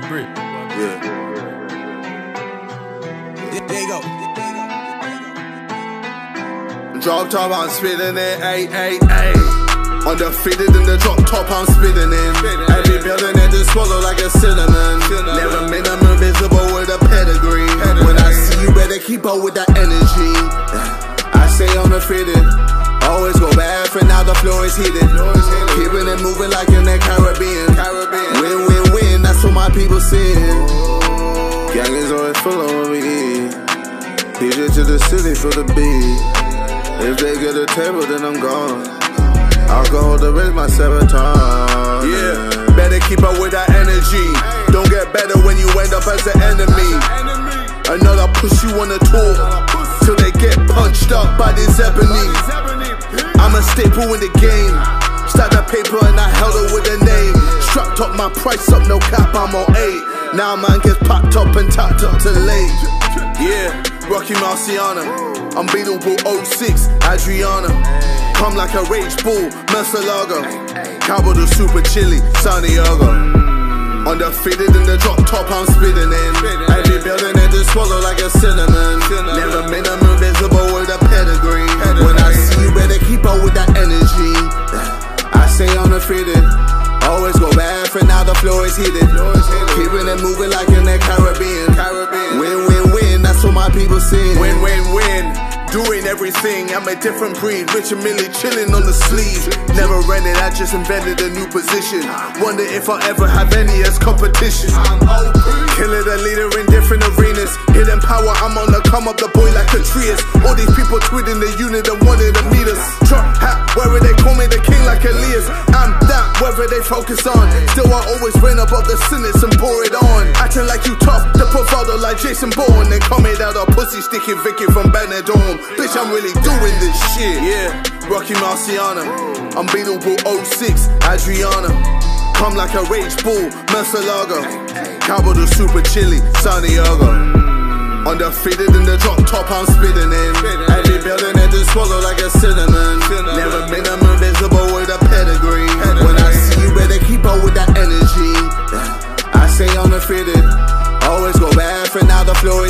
boy Brick. Yeah. There you go. Drop top, I'm spitting it, ayy, ayy, ayy. Undefeated in the drop top, I'm spitting in. Every building that just swallow like a cinnamon. Never made them invisible with a pedigree. When I see you, better keep up with that energy. I stay undefeated. Always go bad for now the floor is heated. Keeping it moving like in the Caribbean. My people saying. Gang is always full of what we. DJ to the city for the beat. If they get a table, then I'm gone. Alcohol to raise my serotonin. Yeah, better keep up with that energy. Don't get better when you end up as an enemy. Another push you on the tour till they get punched up by this ebony. I'm a staple in the game. Stack that paper and I held it with a Up my price up, no cap, I'm on eight. Now man gets packed up and tacked up to late. Yeah, Rocky Marciano. Unbeatable 06, Adriana. Come like a rage bull, Mercelago. Cabo the super chili, Santiago. Undefeated in the drop top, I'm spitting in. Every building that just swallow like a cinnamon. Never made them invisible with a pedigree. When I see you, better keep up with that energy. I stay undefeated. Always go bad for now the floor is heated. Keeping it moving like in the Caribbean. Win, win, win, that's what my people say. Win, win, win. Doing everything, I'm a different breed. Rich and Millie chilling on the sleeve. Never rented, I just invented a new position. Wonder if I ever have any as competition. Killer the leader in different arenas. Hidden power, I'm on the come up, the boy like a Trius. All these people tweeting the unit and wanted to meet us. Truck hat, wherever they call me the king like Elias. Wherever they focus on. Still, I always reign above the sentence and pour it on. Acting like you tough, the bravado like Jason Bourne. They coming out a pussy sticky Vicky from Benidorm. Bitch, I'm really doing this shit. Yeah, Rocky Marciano. Unbeatable 06, Adriana. Come like a rage bull, Mercelago. Cabo the super chili, Santiago. Undefeated in the drop top, I'm spitting in. Every building that just swallow like a cinnamon.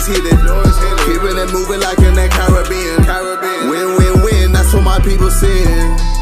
is hidden. Keeping it moving like in that Caribbean. Caribbean. Win, win, win, that's what my people saying.